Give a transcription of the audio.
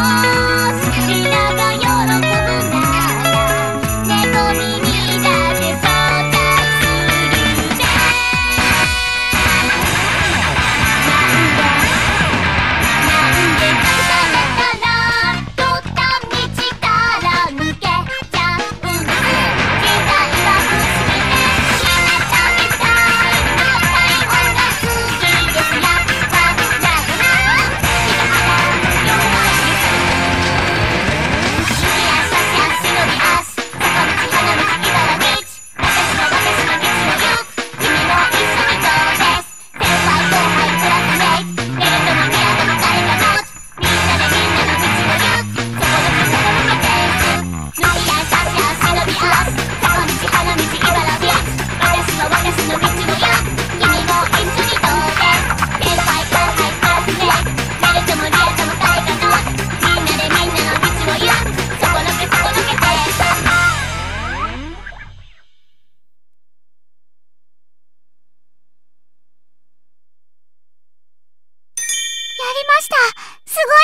Oh. ました。すご